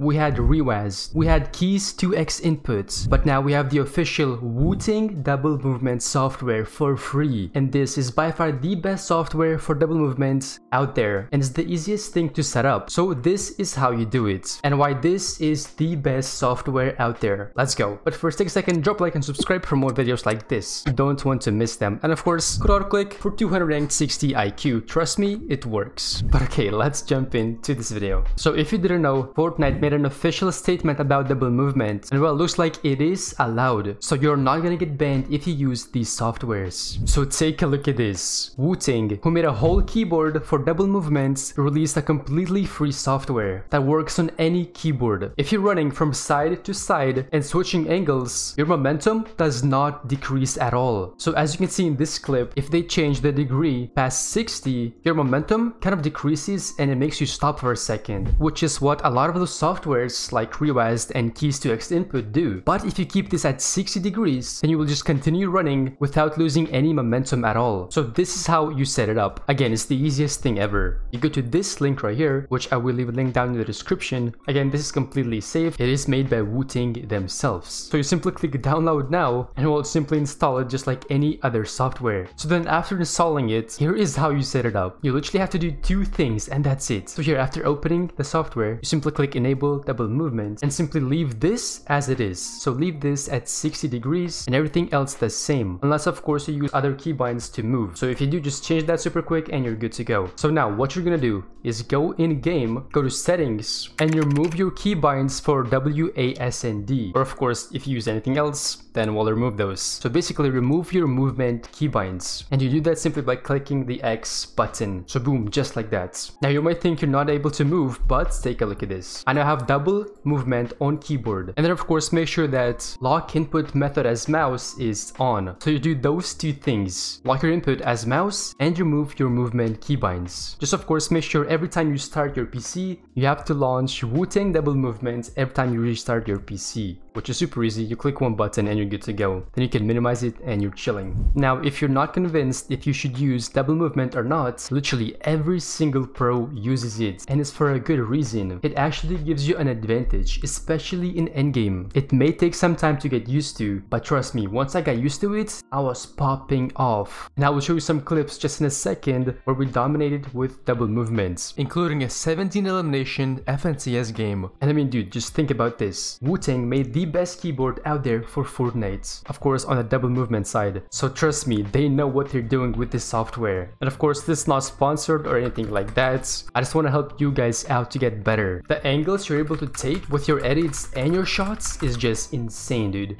we had reWASD, we had Keys 2x inputs, but now we have the official Wooting double movement software for free. And this is by far the best software for double movements out there and it's the easiest thing to set up. So this is how you do it and why this is the best software out there. Let's go. But first take a second, drop like and subscribe for more videos like this. You don't want to miss them. And of course, code click for 260 IQ. Trust me, it works. But okay, let's jump into this video. So if you didn't know, Fortnite made an official statement about double movement and well, looks like it is allowed. So you're not gonna get banned if you use these softwares. So take a look at this. Wooting, who made a whole keyboard for double movements, released a completely free software that works on any keyboard. If you're running from side to side and switching angles, your momentum does not decrease at all. So as you can see in this clip, if they change the degree past 60, your momentum kind of decreases and it makes you stop for a second, which is what a lot of those softwares like reWASD and Keys 2x Input do. But if you keep this at 60 degrees, then you will just continue running without losing any momentum at all. So this is how you set it up. Again, it's the easiest thing ever. You go to this link right here, which I will leave a link down in the description. Again, this is completely safe. It is made by Wooting themselves. So you simply click download now and it will simply install it just like any other software. So then after installing it, here is how you set it up. You literally have to do two things and that's it. So here after opening the software, you simply click enable double movement and simply leave this as it is. So leave this at 60 degrees and everything else the same. Unless of course you use other keybinds to move. So if you do, just change that super quick and you're good to go. So now what you're gonna do is go in game, go to settings and you remove your keybinds for WASD. Or of course, if you use anything else, then we'll remove those. So basically remove your movement keybinds. And you do that simply by clicking the X button. So boom, just like that. Now you might think you're not able to move, but take a look at this. I now have double movement on keyboard. And then of course, make sure that lock input method as mouse is on. So you do those two things. Lock your input as mouse and remove your movement keybinds. Just of course, make sure every time you start your PC, you have to launch Wooting double movement every time you restart your PC which is super easy. You click one button and you're good to go. Then you can minimize it and you're chilling. Now, if you're not convinced if you should use double movement or not, literally every single pro uses it and it's for a good reason. It actually gives you an advantage, especially in endgame. It may take some time to get used to, but trust me, once I got used to it, I was popping off. And I will show you some clips just in a second where we dominated with double movements, including a 17 elimination FNCS game. And I mean, dude, just think about this. Wooting made the best keyboard out there for Fortnite. Of course on the double movement side. So trust me, they know what they're doing with this software. And of course this is not sponsored or anything like that. I just want to help you guys out to get better. The angles you're able to take with your edits and your shots is just insane dude.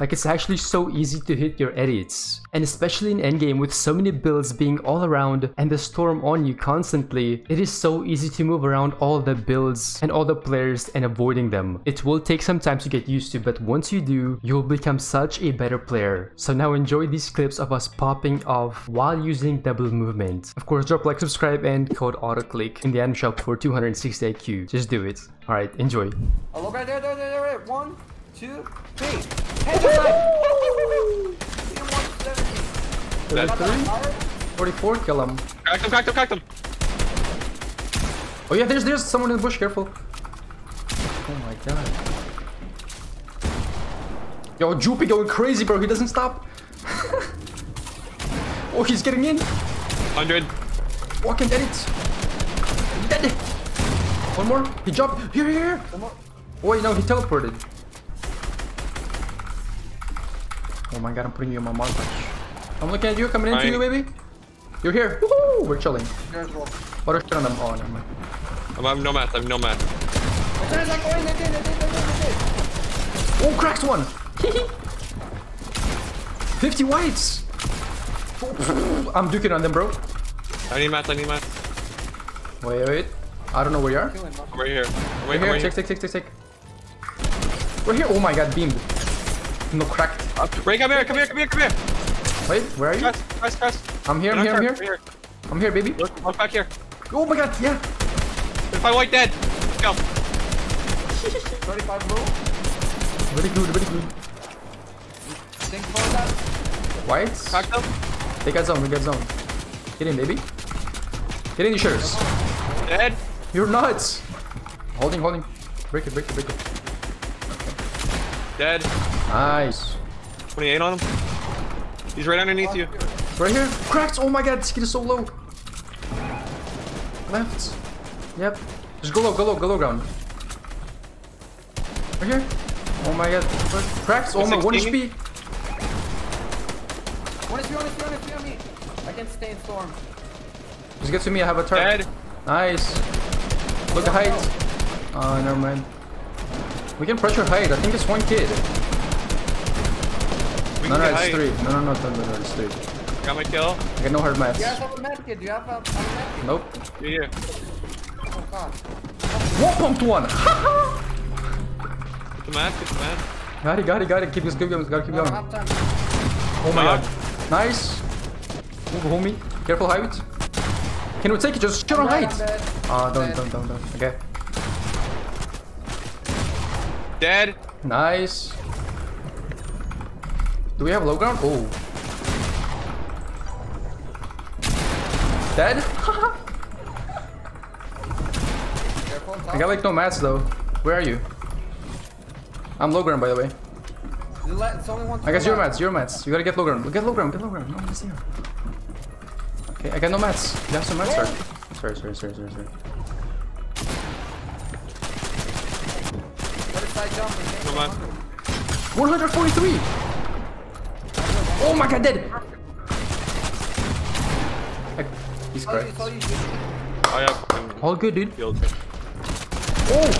Like it's actually so easy to hit your edits. And especially in endgame with so many builds being all around and the storm on you constantly, it is so easy to move around all the builds and all the players and avoiding them. It will take some time to get used to but once you do, you'll become such a better player. So now enjoy these clips of us popping off while using double movement. Of course drop like, subscribe and code AutoClick in the item shop for 260 IQ. Just do it. Alright, enjoy. Oh look right there, there, there, there, One, two, three. Headshot! Dead. 44, kill him. Cracked him, cracked him, cracked him. Oh yeah, there's there's someone in the bush, careful. Oh my god. Yo, Joopy going crazy, bro. He doesn't stop. oh, he's getting in. 100. Walking dead it. Dead. One more. He jumped. Here, here, here. Oh, wait, no, he teleported. Oh my god, I'm putting you on my mark. I'm looking at you, coming into you, baby. You're here. We're chilling. Auto shit on them. Oh, never mind. I'm, I'm no math. I'm no math. Oh, cracks one. 50 whites. I'm duking on them, bro. I need math. I need math. Wait, wait. I don't know where you are. I'm right here. I'm Right here. Check, check, check, check, check. We're here. Oh my god, beamed. No, cracked. Uh, Ray, come here, come here, come here, come here. Wait, where are you? Press, press, press. I'm here, I'm here, I'm here. here. I'm here, baby. Look, look back here. Oh my god, yeah. If I white dead. Let's go. 35 blue. Very good, very good. Think for that. White. Crack them. They got zone, we got zone. Get in, baby. Get in the shirts. Dead. You're nuts! Holding, holding. Break it, break it, break it. Dead. Nice. 28 on him. He's right underneath you. Right here. Cracked! Oh my god, this kid is so low. Left. Yep. Just go low, go low, go low ground. Right here. Oh my god. Cracked! Oh my, 1 116. HP. One is me, one is me, one is me on me. I can stay in storm. Just get to me, I have a turret. Dead. Nice. Look at height. Oh, never mind. We can pressure height. I think it's one kid. We No, no, it's height. three. No, no, no, no, no, no, it's three. Got my kill. I got no hard mats. You guys have a med kit. Do you have a, a med kit? Nope. Yeah, yeah. Oh god. One pumped one. Get the match, get the match. got it, got it, got it. Keep this, keep going, gotta keep No, going. Oh my Knock. god. Nice. Move, homie. Careful height. Can we take it? Just shit on height. I'm. Ah, don't, don't, don't, don't. Okay. Dead. Nice. Do we have low ground? Oh. Dead? Careful on top. I got like no mats though. Where are you? I'm low ground by the way. You let- It's only one. I got to zero go mats, zero mats. You gotta get low ground. Get low ground, get low ground. No one's here. Okay, I got no mats. You have some mats, sir? Sorry, sorry, sorry, sorry, sorry. Let it side jump and take Come on. 143! Oh my god, dead! He's you, correct. so you, I have All good, dude. field. Oh!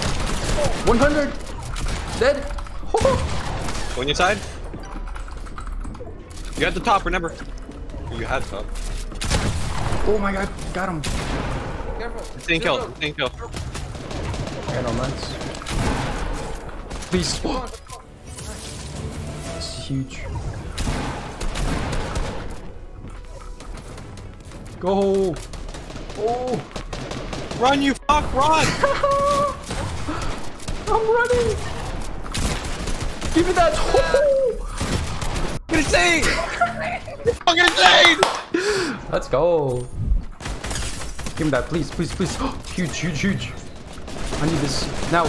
100! Dead! Go on your side. You got the top, remember. You had top. Oh my god, got him. careful. Insane kill. Insane kill. I got no mats. Please. Oh, it's huge. Go! Oh! Run, you fuck, run! I'm running! Give me that! Get insane! fucking insane! Let's go! Give me that, please, please, please! huge, huge, huge! I need this now!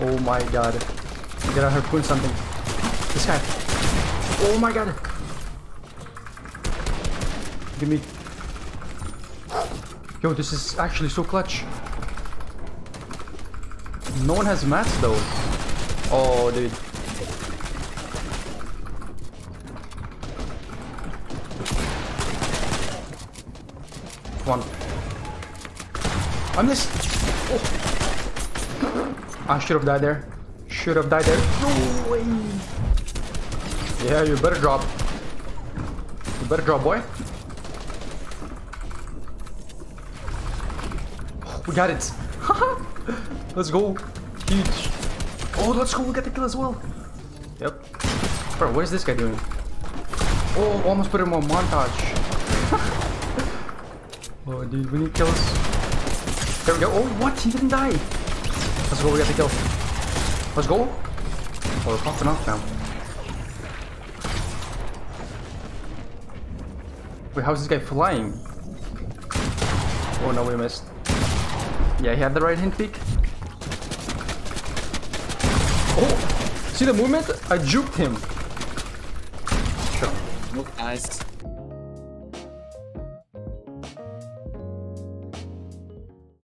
Oh my god. Get out harpoon something. This guy. Oh my god! Give me. Yo, this is actually so clutch. No one has mats though. Oh, dude. Come on. I missed. Oh. I should have died there. Should have died there. No. Yeah, you better drop. You better drop, boy. We got it. let's go. Huge. Oh, let's go. We got the kill as well. Yep. Bro, what is this guy doing? Oh, almost put him on montage. oh, dude, we need kills. There we go. Oh, what? He didn't die. Let's go. We got the kill. Let's go. Oh, we're popping off now. Wait, how's this guy flying? Oh no, we missed. Yeah, he had the right hand peek. Oh! See the movement? I juked him. Sure. Guys.